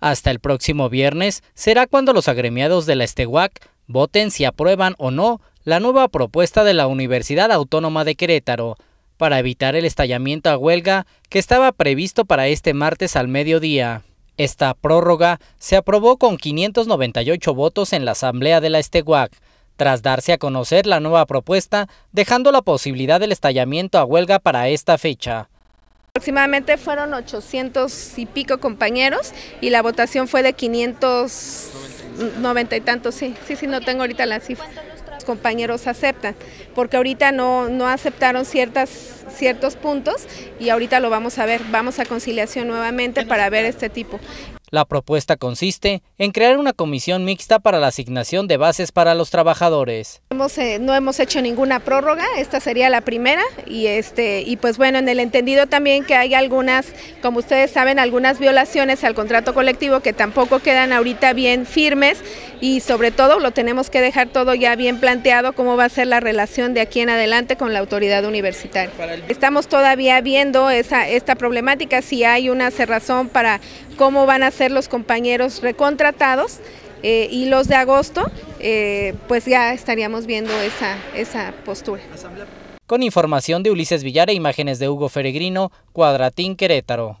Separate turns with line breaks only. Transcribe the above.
Hasta el próximo viernes será cuando los agremiados de la Estehuac voten si aprueban o no la nueva propuesta de la Universidad Autónoma de Querétaro para evitar el estallamiento a huelga que estaba previsto para este martes al mediodía. Esta prórroga se aprobó con 598 votos en la Asamblea de la Estehuac, tras darse a conocer la nueva propuesta, dejando la posibilidad del estallamiento a huelga para esta fecha.
Aproximadamente fueron 800 y pico compañeros y la votación fue de 590 y tantos, sí, sí, sí, no tengo ahorita la cifra. Los compañeros aceptan, porque ahorita no, no aceptaron ciertas, ciertos puntos y ahorita lo vamos a ver, vamos a conciliación nuevamente para ver este tipo.
La propuesta consiste en crear una comisión mixta para la asignación de bases para los trabajadores.
Eh, no hemos hecho ninguna prórroga, esta sería la primera y este y pues bueno, en el entendido también que hay algunas, como ustedes saben, algunas violaciones al contrato colectivo que tampoco quedan ahorita bien firmes y sobre todo lo tenemos que dejar todo ya bien planteado cómo va a ser la relación de aquí en adelante con la autoridad universitaria. Estamos todavía viendo esa esta problemática si hay una cerrazón para cómo van a ser los compañeros recontratados eh, y los de agosto, eh, pues ya estaríamos viendo esa, esa postura.
Con información de Ulises Villar e imágenes de Hugo Feregrino, Cuadratín Querétaro.